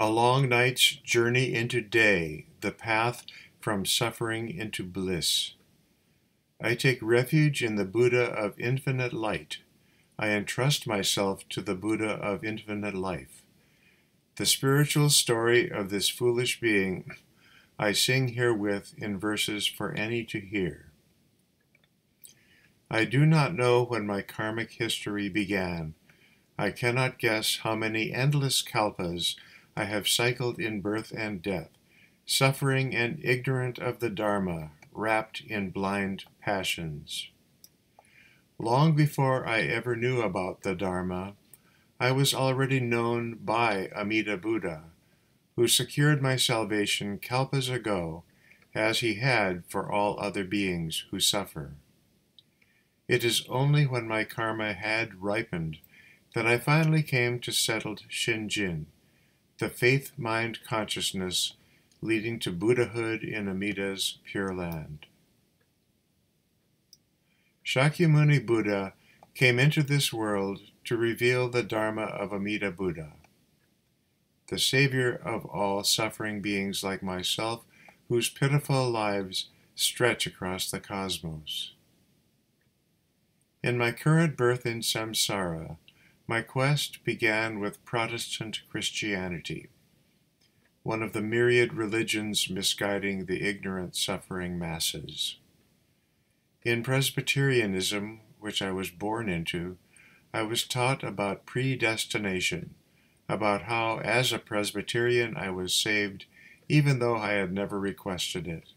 A long night's journey into day, the path from suffering into bliss. I take refuge in the Buddha of infinite light. I entrust myself to the Buddha of infinite life. The spiritual story of this foolish being I sing herewith in verses for any to hear. I do not know when my karmic history began. I cannot guess how many endless kalpas I have cycled in birth and death, suffering and ignorant of the Dharma, wrapped in blind passions. Long before I ever knew about the Dharma, I was already known by Amida Buddha, who secured my salvation kalpas ago, as he had for all other beings who suffer. It is only when my karma had ripened that I finally came to settled Shinjin, the faith mind consciousness leading to Buddhahood in Amida's Pure Land. Shakyamuni Buddha came into this world to reveal the Dharma of Amida Buddha, the Savior of all suffering beings like myself, whose pitiful lives stretch across the cosmos. In my current birth in samsara, my quest began with Protestant Christianity, one of the myriad religions misguiding the ignorant, suffering masses. In Presbyterianism, which I was born into, I was taught about predestination, about how, as a Presbyterian, I was saved even though I had never requested it.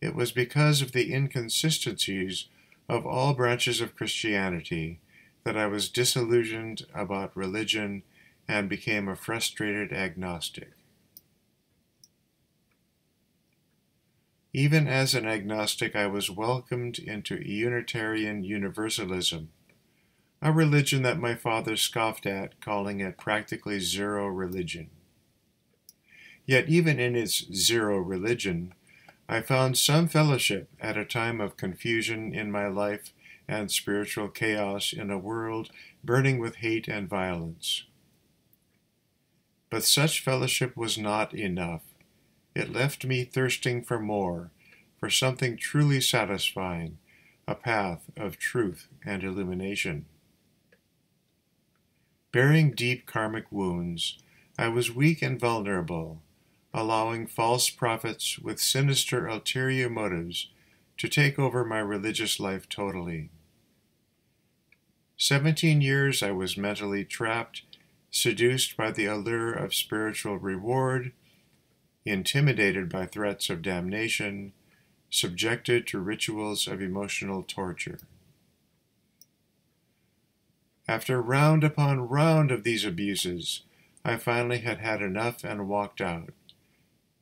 It was because of the inconsistencies of all branches of Christianity that I was disillusioned about religion and became a frustrated agnostic. Even as an agnostic, I was welcomed into Unitarian Universalism, a religion that my father scoffed at, calling it practically zero religion. Yet, even in its zero religion, I found some fellowship at a time of confusion in my life and spiritual chaos in a world burning with hate and violence. But such fellowship was not enough. It left me thirsting for more, for something truly satisfying, a path of truth and illumination. Bearing deep karmic wounds, I was weak and vulnerable, allowing false prophets with sinister ulterior motives to take over my religious life totally. Seventeen years I was mentally trapped, seduced by the allure of spiritual reward, intimidated by threats of damnation, subjected to rituals of emotional torture. After round upon round of these abuses, I finally had had enough and walked out.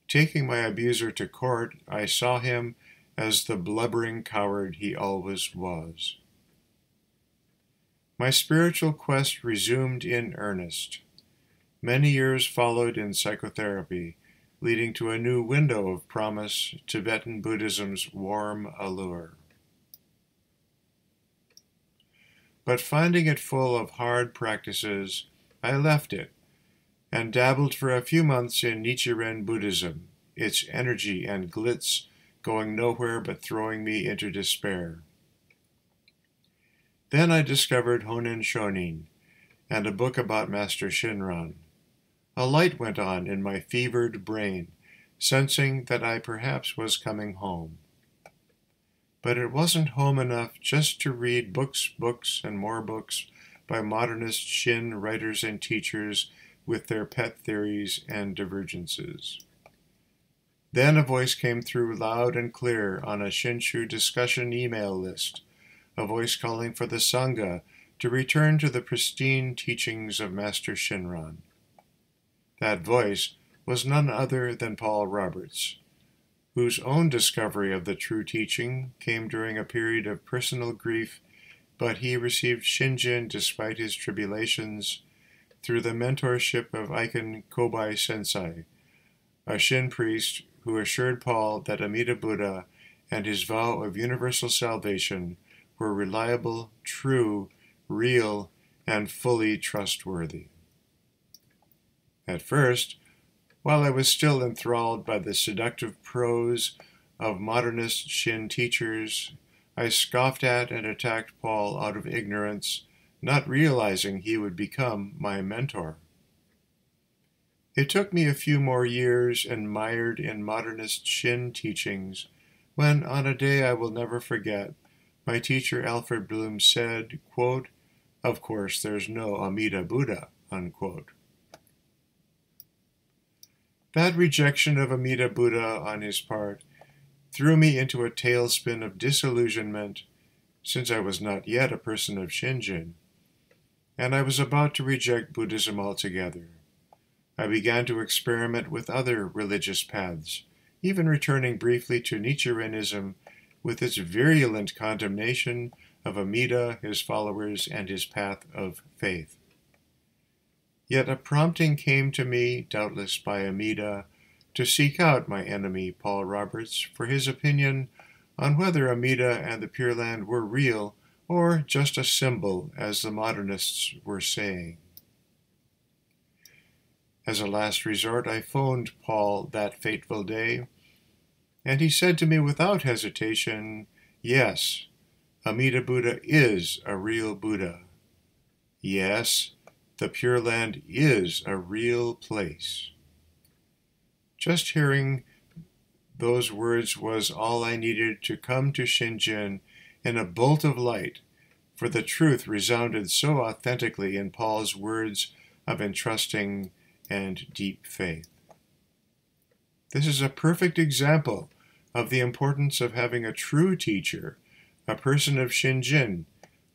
Taking my abuser to court, I saw him as the blubbering coward he always was. My spiritual quest resumed in earnest. Many years followed in psychotherapy, leading to a new window of promise Tibetan Buddhism's warm allure. But finding it full of hard practices, I left it and dabbled for a few months in Nichiren Buddhism, its energy and glitz going nowhere but throwing me into despair. Then I discovered Honen Shonin and a book about Master Shinran. A light went on in my fevered brain, sensing that I perhaps was coming home. But it wasn't home enough just to read books, books, and more books by modernist Shin writers and teachers with their pet theories and divergences. Then a voice came through loud and clear on a Shinshu discussion email list a voice calling for the Sangha to return to the pristine teachings of Master Shinran. That voice was none other than Paul Roberts, whose own discovery of the true teaching came during a period of personal grief, but he received Shinjin despite his tribulations through the mentorship of Aiken Kobai Sensei, a Shin priest who assured Paul that Amida Buddha and his vow of universal salvation were reliable, true, real, and fully trustworthy. At first, while I was still enthralled by the seductive prose of modernist Shin teachers, I scoffed at and attacked Paul out of ignorance, not realizing he would become my mentor. It took me a few more years and mired in modernist Shin teachings when, on a day I will never forget, my teacher Alfred Bloom said, quote, Of course, there's no Amida Buddha. Unquote. That rejection of Amida Buddha on his part threw me into a tailspin of disillusionment, since I was not yet a person of Shinjin, and I was about to reject Buddhism altogether. I began to experiment with other religious paths, even returning briefly to Nichirenism with its virulent condemnation of Amida, his followers, and his path of faith. Yet a prompting came to me, doubtless by Amida, to seek out my enemy, Paul Roberts, for his opinion on whether Amida and the Pure Land were real or just a symbol, as the modernists were saying. As a last resort, I phoned Paul that fateful day, and he said to me without hesitation, Yes, Amida Buddha is a real Buddha. Yes, the Pure Land is a real place. Just hearing those words was all I needed to come to Shinjin in a bolt of light, for the truth resounded so authentically in Paul's words of entrusting and deep faith. This is a perfect example of the importance of having a true teacher, a person of Shinjin,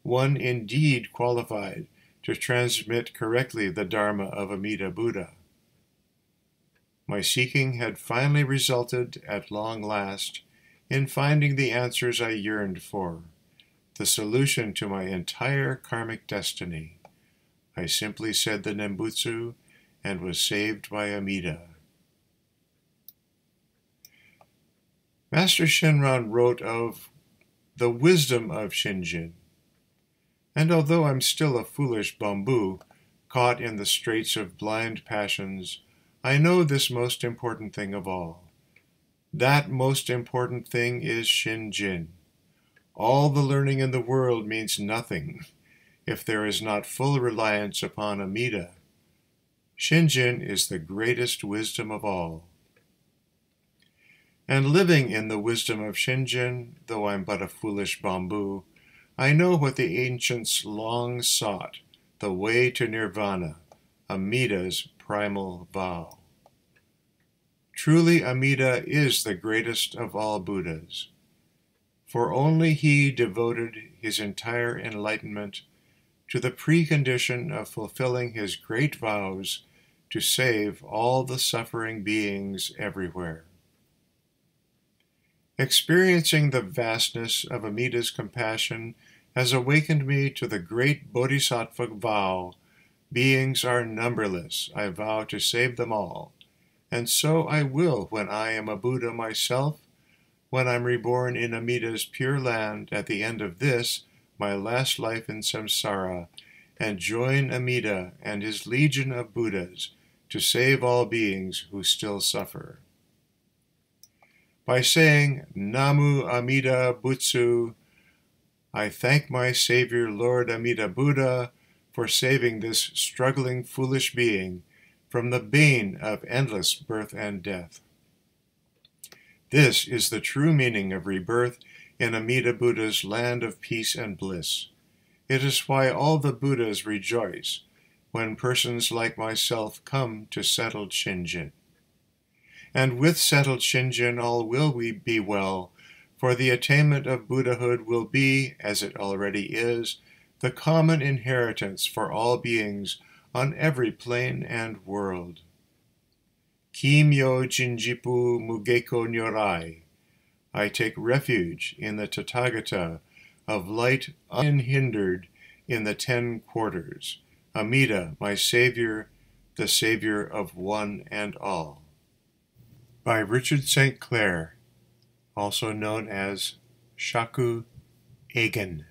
one indeed qualified to transmit correctly the Dharma of Amida Buddha. My seeking had finally resulted, at long last, in finding the answers I yearned for, the solution to my entire karmic destiny. I simply said the Nembutsu and was saved by Amida. Master Shinran wrote of the wisdom of Shinjin, and although I'm still a foolish bombu, caught in the straits of blind passions, I know this most important thing of all. That most important thing is Shinjin. All the learning in the world means nothing if there is not full reliance upon Amida Shinjin is the greatest wisdom of all. And living in the wisdom of Shinjin, though I'm but a foolish bombu, I know what the ancients long sought the way to nirvana, Amida's primal vow. Truly, Amida is the greatest of all Buddhas, for only he devoted his entire enlightenment to the precondition of fulfilling his great vows to save all the suffering beings everywhere. Experiencing the vastness of Amida's compassion has awakened me to the great bodhisattva vow beings are numberless, I vow to save them all. And so I will when I am a Buddha myself, when I'm reborn in Amida's pure land at the end of this, my last life in samsara, and join Amida and his legion of Buddhas to save all beings who still suffer. By saying Namu Amida Butsu, I thank my Savior Lord Amida Buddha for saving this struggling foolish being from the bane of endless birth and death. This is the true meaning of rebirth in Amida Buddha's land of peace and bliss. It is why all the Buddhas rejoice when persons like myself come to settle Shinjin. And with settled Shinjin all will we be well, for the attainment of Buddhahood will be, as it already is, the common inheritance for all beings on every plane and world. Kimyo Jinjippo Mugeko Nyorai. I take refuge in the Tathagata of light unhindered in the ten quarters Amida, my Savior, the Savior of one and all. By Richard St. Clair, also known as Shaku Egen.